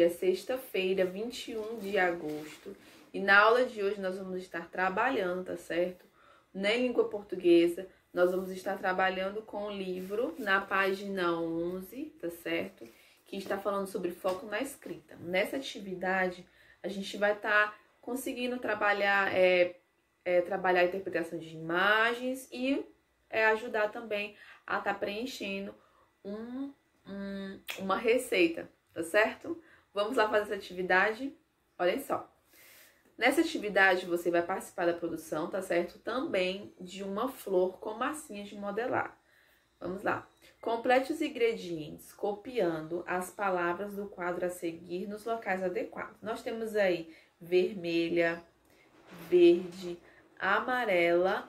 Hoje é sexta-feira, 21 de agosto, e na aula de hoje nós vamos estar trabalhando, tá certo? Na língua portuguesa, nós vamos estar trabalhando com o livro na página 11, tá certo? Que está falando sobre foco na escrita. Nessa atividade, a gente vai estar tá conseguindo trabalhar, é, é, trabalhar a interpretação de imagens e é, ajudar também a estar tá preenchendo um, um, uma receita, tá certo? Vamos lá fazer essa atividade? Olhem só. Nessa atividade, você vai participar da produção, tá certo? Também de uma flor com massinha de modelar. Vamos lá. Complete os ingredientes copiando as palavras do quadro a seguir nos locais adequados. Nós temos aí vermelha, verde, amarela,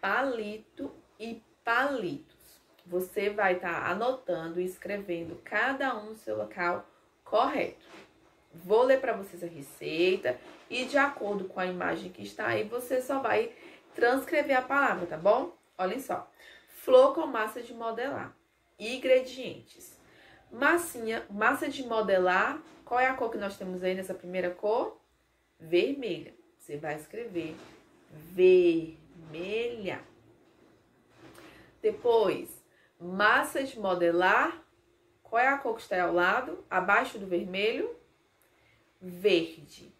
palito e palitos. Você vai estar tá anotando e escrevendo cada um no seu local correto. Vou ler para vocês a receita e de acordo com a imagem que está aí, você só vai transcrever a palavra, tá bom? Olhem só. Flor com massa de modelar. Ingredientes. Massinha, massa de modelar. Qual é a cor que nós temos aí nessa primeira cor? Vermelha. Você vai escrever vermelha. Depois, massa de modelar. Qual é a cor que está ao lado? Abaixo do vermelho? Verde.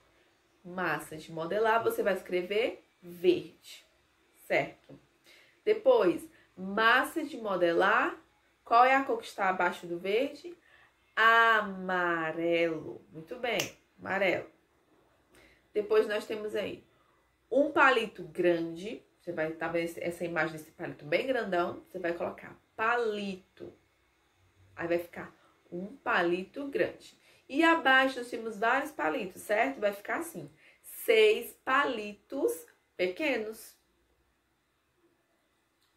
Massa de modelar, você vai escrever verde, certo? Depois, massa de modelar. Qual é a cor que está abaixo do verde? Amarelo. Muito bem, amarelo. Depois nós temos aí um palito grande. Você vai estar tá vendo essa imagem desse palito bem grandão. Você vai colocar palito. Aí vai ficar um palito grande. E abaixo nós temos vários palitos, certo? Vai ficar assim: seis palitos pequenos.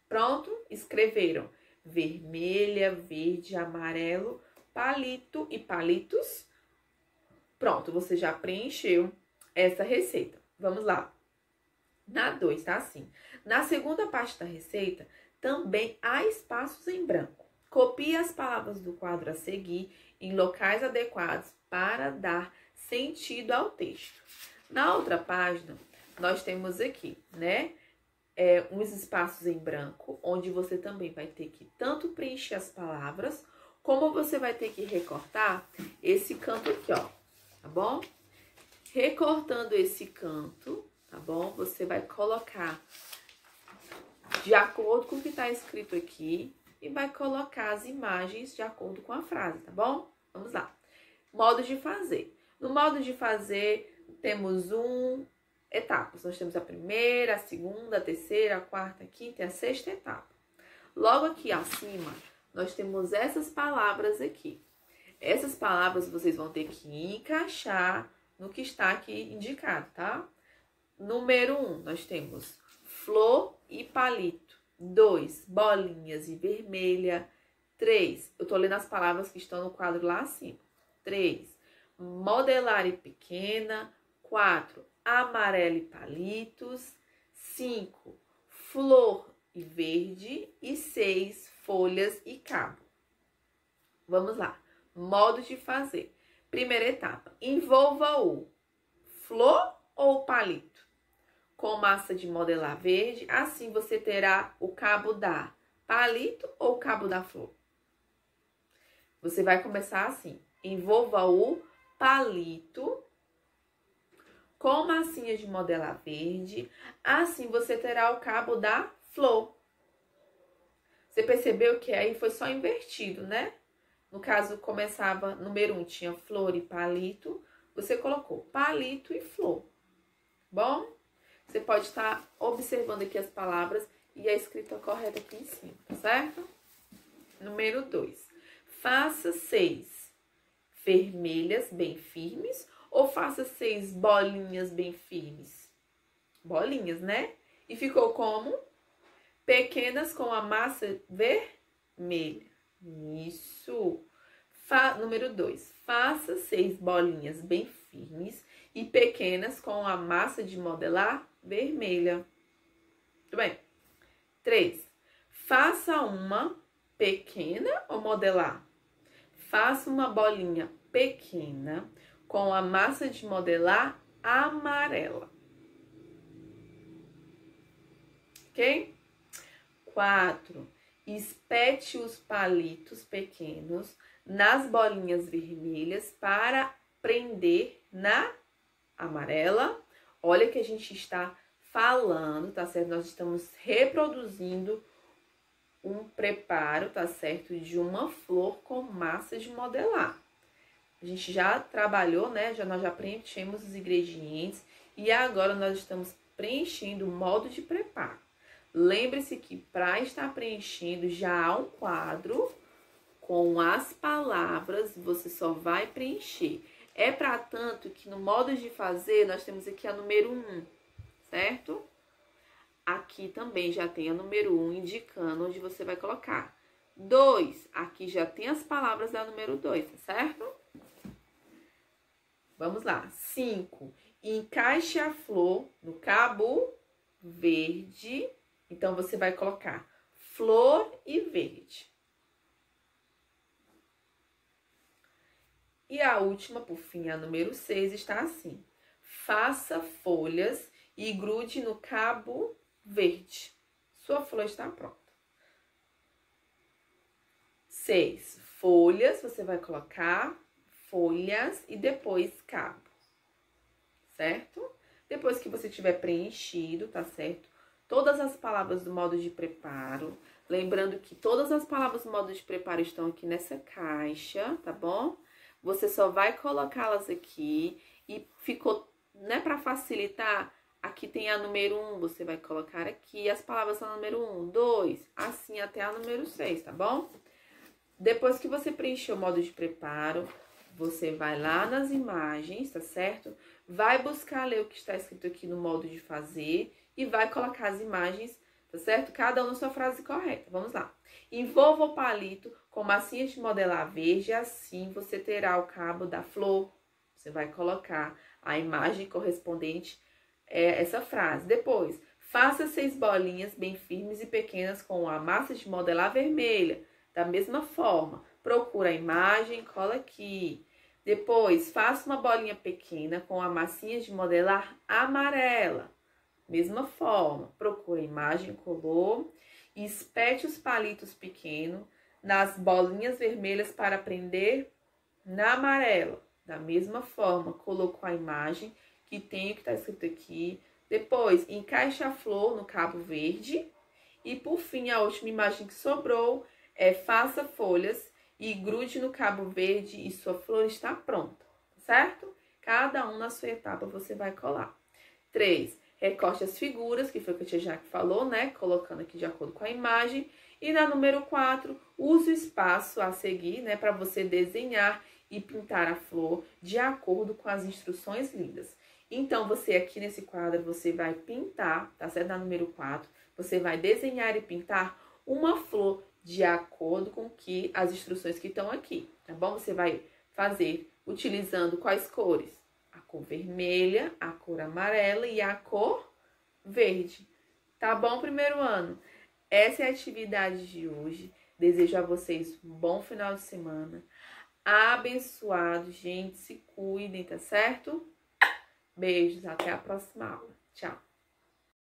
Pronto? Escreveram vermelha, verde, amarelo, palito e palitos. Pronto, você já preencheu essa receita. Vamos lá. Na 2, tá assim. Na segunda parte da receita, também há espaços em branco. Copie as palavras do quadro a seguir em locais adequados para dar sentido ao texto. Na outra página, nós temos aqui, né, é, uns espaços em branco, onde você também vai ter que tanto preencher as palavras, como você vai ter que recortar esse canto aqui, ó, tá bom? Recortando esse canto, tá bom? Você vai colocar de acordo com o que está escrito aqui e vai colocar as imagens de acordo com a frase, tá bom? Vamos lá. Modo de fazer. No modo de fazer, temos um etapas. Nós temos a primeira, a segunda, a terceira, a quarta, a quinta e a sexta etapa. Logo aqui acima, nós temos essas palavras aqui. Essas palavras vocês vão ter que encaixar no que está aqui indicado, tá? Número 1, um, nós temos flor e palito. 2, bolinhas e vermelha. 3, eu tô lendo as palavras que estão no quadro lá acima. 3, modelar e pequena. 4, amarelo e palitos. 5, flor e verde. E 6, folhas e cabo. Vamos lá. Modo de fazer. Primeira etapa. Envolva o flor ou palito com massa de modelar verde, assim você terá o cabo da palito ou cabo da flor. Você vai começar assim: envolva o palito com massinha de modelar verde, assim você terá o cabo da flor. Você percebeu que aí foi só invertido, né? No caso, começava, número um, tinha flor e palito, você colocou palito e flor. Bom? Você pode estar observando aqui as palavras e a escrita correta aqui em cima, tá certo? Número 2. Faça seis vermelhas bem firmes ou faça seis bolinhas bem firmes? Bolinhas, né? E ficou como? Pequenas com a massa vermelha. Isso. Fa número 2. Faça seis bolinhas bem firmes e pequenas com a massa de modelar vermelha. Muito bem. 3. Faça uma pequena ou modelar. Faça uma bolinha pequena com a massa de modelar amarela. Ok? 4. Espete os palitos pequenos nas bolinhas vermelhas para prender na amarela. Olha que a gente está falando, tá certo? Nós estamos reproduzindo um preparo, tá certo? De uma flor com massa de modelar. A gente já trabalhou, né? Já, nós já preenchemos os ingredientes e agora nós estamos preenchendo o modo de preparo. Lembre-se que para estar preenchendo já há um quadro com as palavras, você só vai preencher. É para tanto que no modo de fazer nós temos aqui a número 1, certo? Aqui também já tem a número 1 indicando onde você vai colocar. 2, aqui já tem as palavras da número 2, tá certo? Vamos lá. 5, encaixe a flor no cabo verde. Então, você vai colocar flor e verde. E a última, por fim, a número 6, está assim. Faça folhas e grude no cabo verde. Sua flor está pronta. 6. Folhas, você vai colocar folhas e depois cabo. Certo? Depois que você tiver preenchido, tá certo? Todas as palavras do modo de preparo. Lembrando que todas as palavras do modo de preparo estão aqui nessa caixa, tá bom? Você só vai colocá-las aqui e ficou, né, para facilitar, Aqui tem a número 1, você vai colocar aqui. As palavras são a número 1, 2, assim até a número 6, tá bom? Depois que você preencher o modo de preparo, você vai lá nas imagens, tá certo? Vai buscar ler o que está escrito aqui no modo de fazer e vai colocar as imagens, tá certo? Cada um na sua frase correta. Vamos lá. Envolva o palito com massinha de modelar verde, assim você terá o cabo da flor. Você vai colocar a imagem correspondente é, essa frase. Depois, faça seis bolinhas bem firmes e pequenas com a massa de modelar vermelha. Da mesma forma, procura a imagem, cola aqui. Depois, faça uma bolinha pequena com a massinha de modelar amarela. Mesma forma, procura a imagem, colou. Espete os palitos pequenos nas bolinhas vermelhas para prender na amarela. Da mesma forma, colocou a imagem que tem o que está escrito aqui. Depois, encaixe a flor no cabo verde. E por fim, a última imagem que sobrou é faça folhas e grude no cabo verde e sua flor está pronta, certo? Cada um na sua etapa você vai colar. 3. Recorte as figuras, que foi o que a tia Jaque falou, né? Colocando aqui de acordo com a imagem. E na número 4, use o espaço a seguir, né? Para você desenhar e pintar a flor de acordo com as instruções lidas. Então, você aqui nesse quadro, você vai pintar, tá certo? Na número 4, você vai desenhar e pintar uma flor de acordo com que as instruções que estão aqui, tá bom? Você vai fazer utilizando quais cores? Cor vermelha, a cor amarela e a cor verde. Tá bom, primeiro ano? Essa é a atividade de hoje. Desejo a vocês um bom final de semana. Abençoado, gente. Se cuidem, tá certo? Beijos, até a próxima aula. Tchau!